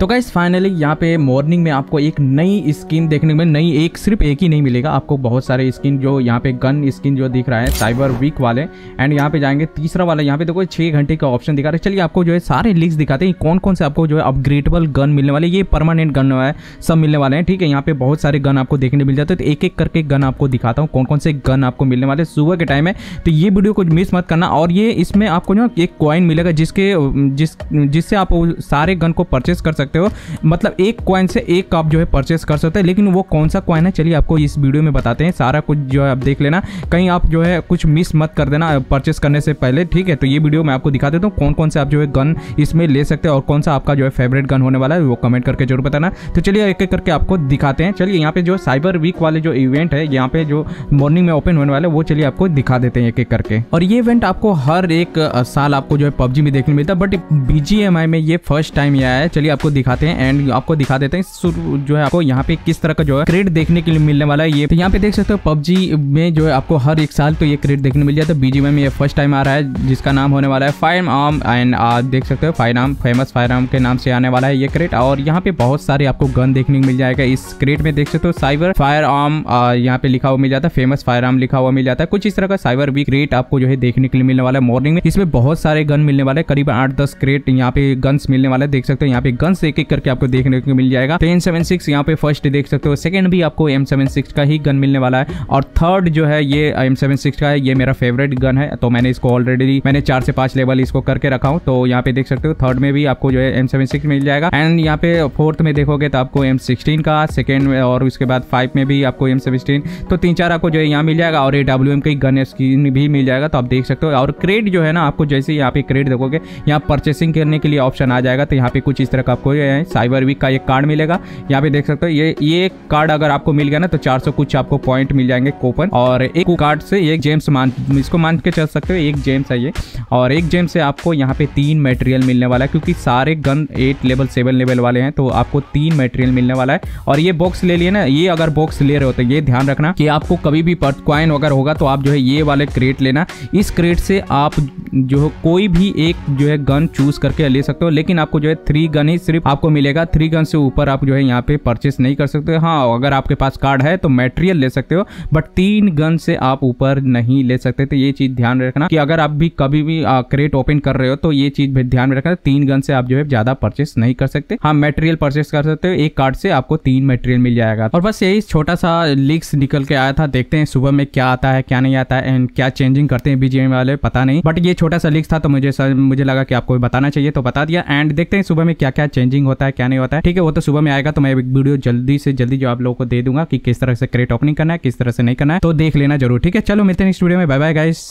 तो guys finally यहाँ पे मॉर्निंग में आपको एक नई स्किन देखने में, नई एक, सिर्फ़ एक ही नहीं मिलेगा। आपको बहुत सारे स्किन जो यहाँ पे गन स्किन जो दिख रहा है साइबर वीक वाले। एंड यहाँ पे जाएँगे तीसरा वाला, यहाँ पे देखो छह घंटे का ऑप्शन दिखा रहे हैं। चलिए आपको जो है सारे लिंक्स दिखाते हैं कौन कौन से आपको जो है अपग्रेडेबल गन मिलने वाले ये परमानेंट गन है, सब मिलने वाले हैं, ठीक है? यहाँ पे बहुत सारे गन आपको देखने मिल जाते हैं। तो एक एक करके गन आपको दिखाता हूँ कौन कौन से गन आपको मिलने वाले सुबह के टाइम है तो ये वीडियो को मिस मत करना। और ये इसमें आपको जो एक कॉइन मिलेगा जिसके, जिस, जिससे आप सारे गन को परचेस कर सकते हो। मतलब एक कॉइन से एक आप जो है परचेस कर सकते हैं, लेकिन वो कौन सा कॉइन है? चलिए आपको इस वीडियो में बताते हैं। सारा कुछ जो है आप देख लेना। कहीं आप जो है कुछ मिस मत कर देना परचेस करने से पहले, ठीक है? तो ये वीडियो मैं आपको दिखा देता हूँ कौन कौन से आप जो है गन इसमें ले सकते हैं और कौन सा आपका जो है फेवरेट गन होने वाला है, वो कमेंट करके ज़रूर बताना। तो चलिए एक एक करके आपको दिखाते हैं। चलिए यहाँ पे जो साइबर वीक वाले जो इवेंट है, यहाँ पे जो मॉर्निंग में ओपन होने वाले वो चलिए आपको दिखा देते हैं एक एक करके। और ये इवेंट आपको हर एक साल आपको जो है पबजी में देखने मिलता है बट बीजीएमआई में ये फ़र्स्ट टाइम ये आया है। चलिए आपको दिखाते हैं एंड आपको दिखा देते हैं जो है आपको यहाँ पे किस तरह का जो है क्रेड देखने के लिए मिलने वाला है ये। तो यहाँ पे देख सकते हो पबजी में जो है आपको हर एक साल तो ये क्रेड देखने मिल जाता है। बीजीएमआई में ये फ़र्स्ट टाइम आ रहा है, जिसका नाम होने वाला है फायर आर्म एंड देख सकते हो firearm famous firearm के नाम से आने वाला है ये क्रेट और यहाँ पे बहुत सारे आपको गन देखने को मिल जाएगा। इस क्रेट में देख सकते हो साइबर फायर आर्म यहाँ पे लिखा हुआ मिल जाता है। फ़ेमस फायर आर्म लिखा हुआ मिल जाता है। कुछ इस तरह का साइबर वी क्रेट आपको जो है देखने के लिए मिलने वाला है। मॉर्निंग में इसमें बहुत सारे गन मिलने वाले करीब आठ दस क्रेट यहाँ पे गन्स मिलने वाले देख सकते हो यहाँ पे गन्स एक एक करके आपको देखने को मिल जाएगा। तो एम सेवन सिक्स यहाँ पे फ़र्स्ट देख सकते हो। सेकंड भी आपको एम सेवन सिक्स का ही गन मिलने वाला है। और थर्ड जो है, ये एम सेवन सिक्स का है, ये मेरा फेवरेट गन है। तो मैंने इसको ऑलरेडी मैंने चार से पाँच लेवल इसको करके रखा हूँ। तो यहाँ पे देख सकते हो थर्ड में भी आपको जो है एम सेवन सिक्स मिल जाएगा। एंड यहाँ पे फोर्थ में देखोगे तो आपको एम सिक्सटीन का सेकेंड में और उसके बाद फाइव में भी आपको एम सेवनटीन तो तीन चार आपको जो है यहाँ मिल जाएगा और ये डब्ल्यू एम की गन स्किन भी मिल जाएगा। तो आप देख सकते हो। और क्रेड जो है ना, आपको जैसे यहाँ पे क्रेड देखोगे, यहाँ परचेसिंग करने के लिए ऑप्शन आ जाएगा। तो यहाँ पे कुछ इस तरह का आपको साइबर वीक का एक कार्ड मिलेगा। यहाँ पे देख सकते हो, ये ये कार्ड अगर आपको मिल गया ना तो 400 कुछ आपको पॉइंट मिल जाएँगे कूपन और एक कार्ड से एक जेम्स मान, इसको मान के चल सकते हो, एक जेम्स है ये। और एक जेम से आपको यहाँ पे तीन मटेरियल मिलने वाला है, क्योंकि सारे gun eight level seven level वाले हैं तो आपको तीन मटेरियल मिलने वाला है। और ये बॉक्स ले लिए ना, ये अगर बॉक्स ले रहे हो तो ये ध्यान रखना कि आपको कभी भी क्वाइन अगर होगा तो आप जो है ये वाले क्रेट लेना। इस क्रेट से आप जो कोई भी एक जो है गन चूज़ करके ले सकते हो, लेकिन आपको जो है थ्री गन ही सिर्फ़ आपको मिलेगा थ्री गन से ऊपर आप जो है यहाँ पे परचेस नहीं कर सकते। हाँ अगर आपके पास कार्ड है तो मेटेरियल ले सकते हो बट तीन गन से आप ऊपर नहीं ले सकते। तो ये चीज़ ध्यान रखना कि अगर आप भी कभी भी क्रेट ओपन कर रहे हो तो ये चीज़ ध्यान में रखना, तीन गन से आप जो है ज़्यादा परचेस नहीं कर सकते। हाँ मेटेरियल परचेस कर सकते हो, एक कार्ड से आपको तीन मेटेरियल मिल जाएगा। और बस यही छोटा सा लीक्स निकल के आया था, देखते हैं सुबह में क्या आता है, क्या नहीं आता है एंड क्या चेंजिंग करते हैं बीजेएम वाले, पता नहीं। बट ये छोटा सा लीक्स था तो मुझे मुझे लगा कि आपको बताना चाहिए तो बता दिया। एंड देखते हैं सुबह में क्या क्या चेंजिंग होता है, क्या नहीं होता है, ठीक है, वो तो सुबह में आएगा तो मैं वीडियो जल्दी से जल्दी जो आप लोगों को दे दूँगा कि किस तरह से क्रेट ओपनिंग करना है, किस तरह से नहीं करना है तो देख लेना ज़रूर, ठीक है, चलो मिलते हैं इस वीडियो में बाय बाय गाइस